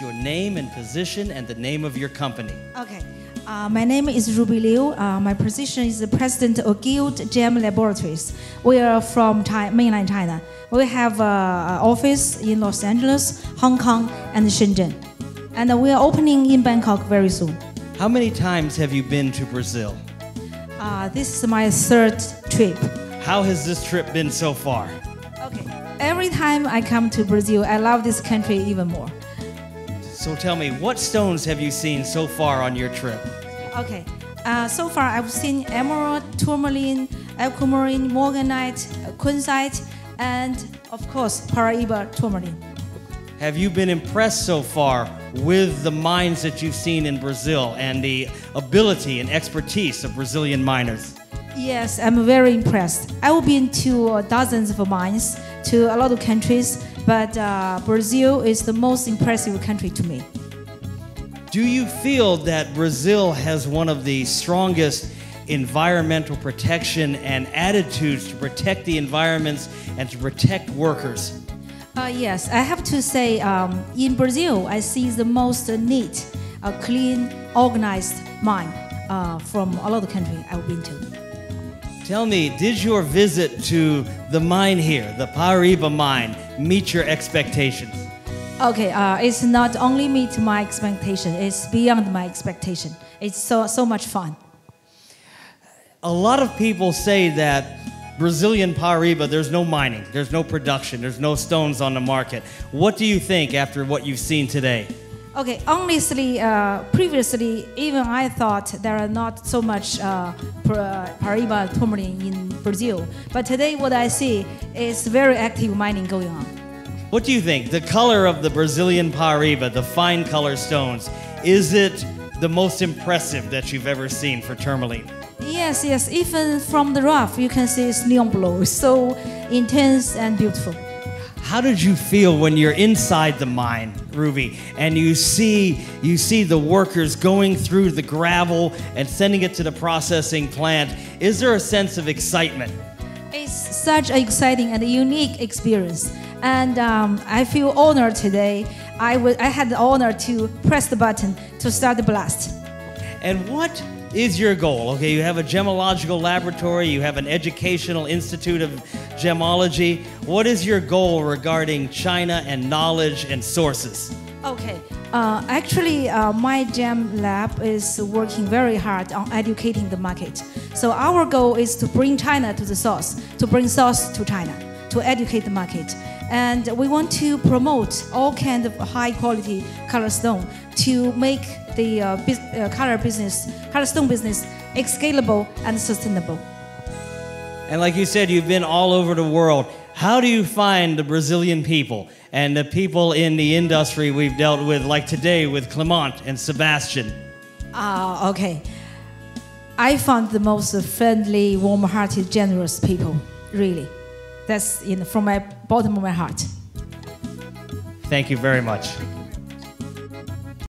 your name and position and the name of your company. Okay. Uh, my name is Ruby Liu. Uh, my position is the president of Guild Gem Laboratories. We are from China, mainland China. We have an office in Los Angeles, Hong Kong, and Shenzhen. And we are opening in Bangkok very soon. How many times have you been to Brazil? Uh, this is my third trip. How has this trip been so far? Okay. Every time I come to Brazil, I love this country even more. So tell me, what stones have you seen so far on your trip? Okay. Uh, so far, I've seen emerald, tourmaline, aquamarine, morganite, kunzite, and of course, Paraiba tourmaline. Have you been impressed so far with the mines that you've seen in Brazil and the ability and expertise of Brazilian miners? Yes, I'm very impressed. I've been to uh, dozens of mines, to a lot of countries, but uh, Brazil is the most impressive country to me. Do you feel that Brazil has one of the strongest environmental protection and attitudes to protect the environments and to protect workers? Uh, yes, I have to say, um, in Brazil, I see the most neat, uh, clean, organized mine uh, from a lot of countries I've been to. Tell me, did your visit to the mine here, the Paraiba mine, meet your expectations? Okay, uh, it's not only meet my expectation; it's beyond my expectation. It's so so much fun. A lot of people say that Brazilian Paraiba, there's no mining, there's no production, there's no stones on the market. What do you think after what you've seen today? Okay, honestly, uh, previously, even I thought there are not so much uh, Paraiba tourmaline in Brazil. But today, what I see is very active mining going on. What do you think? The color of the Brazilian Paraiba, the fine color stones, is it the most impressive that you've ever seen for tourmaline? Yes, yes. Even from the rough, you can see it's neon blue. So intense and beautiful. How did you feel when you're inside the mine, Ruby, and you see you see the workers going through the gravel and sending it to the processing plant? Is there a sense of excitement? It's such an exciting and unique experience, and um, I feel honored today. I, I had the honor to press the button to start the blast. And what is your goal? Okay, you have a gemological laboratory, you have an educational institute of gemology. What is your goal regarding China and knowledge and sources? Okay, uh, actually, uh, my gem lab is working very hard on educating the market. So our goal is to bring China to the source, to bring source to China, to educate the market and we want to promote all kind of high quality color stone to make the uh, uh, color business, color stone business, scalable and sustainable. And like you said, you've been all over the world. How do you find the Brazilian people and the people in the industry we've dealt with, like today with Clement and Sebastian? Ah, uh, okay. I found the most friendly, warm-hearted, generous people, really. That's in, from my bottom of my heart. Thank you very much.